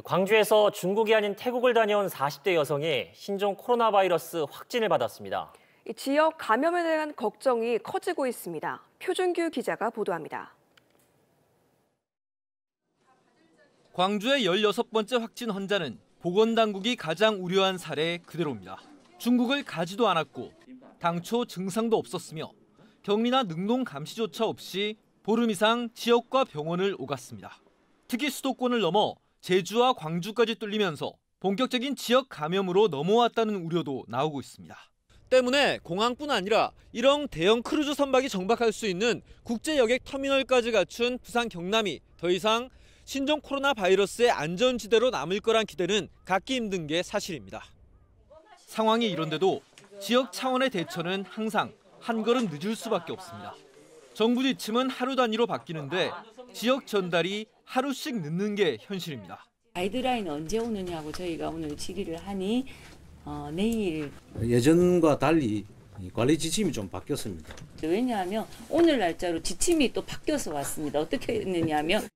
광주에서 중국이 아닌 태국을 다녀온 40대 여성이 신종 코로나 바이러스 확진을 받았습니다. 이 지역 감염에 대한 걱정이 커지고 있습니다. 표준규 기자가 보도합니다. 광주의 16번째 확진 환자는 보건당국이 가장 우려한 사례 그대로입니다. 중국을 가지도 않았고 당초 증상도 없었으며 격리나 능동 감시조차 없이 보름 이상 지역과 병원을 오갔습니다. 특히 수도권을 넘어 제주와 광주까지 뚫리면서 본격적인 지역 감염으로 넘어왔다는 우려도 나오고 있습니다. 때문에 공항뿐 아니라 이런 대형 크루즈 선박이 정박할 수 있는 국제 여객 터미널까지 갖춘 부산 경남이 더 이상 신종 코로나 바이러스의 안전지대로 남을 거란 기대는 갖기 힘든 게 사실입니다. 상황이 이런데도 지역 차원의 대처는 항상 한 걸음 늦을 수밖에 없습니다. 정부 지침은 하루 단위로 바뀌는데 지역 전달이 하루씩 늦는 게 현실입니다. 가이드라인 언제 오느냐고 저희가 오늘 질의를 하니 어, 내일 예전과 달리 관리 지침이 좀 바뀌었습니다. 왜냐하면 오늘 날짜로 지침이 또 바뀌어서 왔습니다. 어떻게 했느냐면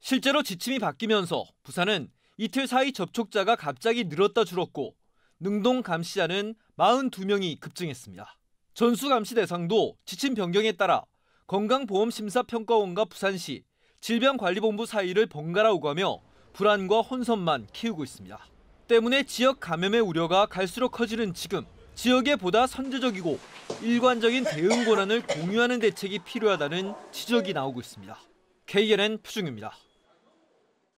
실제로 지침이 바뀌면서 부산은 이틀 사이 접촉자가 갑자기 늘었다 줄었고 능동 감시자는 42명이 급증했습니다. 전수 감시 대상도 지침 변경에 따라 건강보험심사평가원과 부산시 질병관리본부 사이를 번갈아 오가며 불안과 혼선만 키우고 있습니다. 때문에 지역 감염의 우려가 갈수록 커지는 지금 지역에 보다 선제적이고 일관적인 대응 권한을 공유하는 대책이 필요하다는 지적이 나오고 있습니다. KNN 표중입니다.